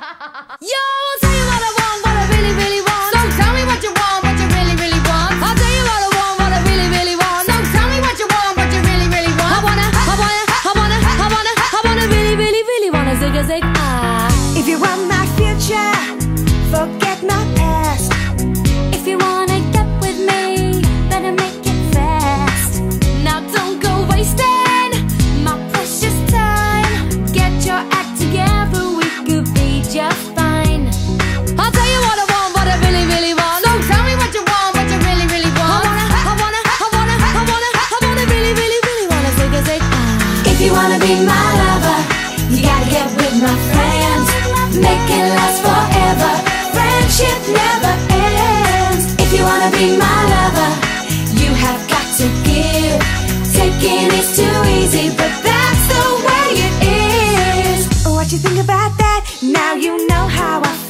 Yo, I'll tell you what I want, what I really, really want. So tell me what you want, what you really, really want. I'll tell you what I want, what I really, really want. So tell me what you want, what you really, really want. I wanna, I wanna, I wanna, I wanna, I wanna really, really, really wanna zig a zig ah. If you want my future, forget my be my lover, you gotta get with my friends. Make it last forever. Friendship never ends. If you wanna be my lover, you have got to give. Taking is too easy, but that's the way it is. What you think about that? Now you know how I feel.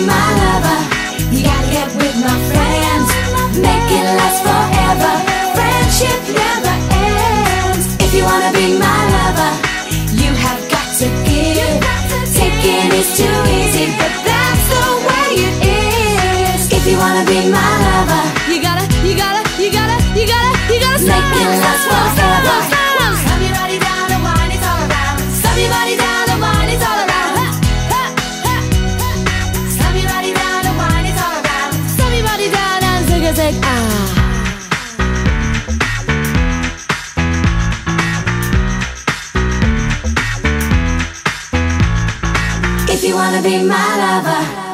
be my lover, you gotta get with my friends. Make it last forever. Friendship never ends. If you wanna be my lover, you have got to give. Taking is too easy, but that's the way it is. If you wanna be my lover, You gotta, you gotta, you gotta, you gotta, you gotta Make it last forever. If you wanna be my lover.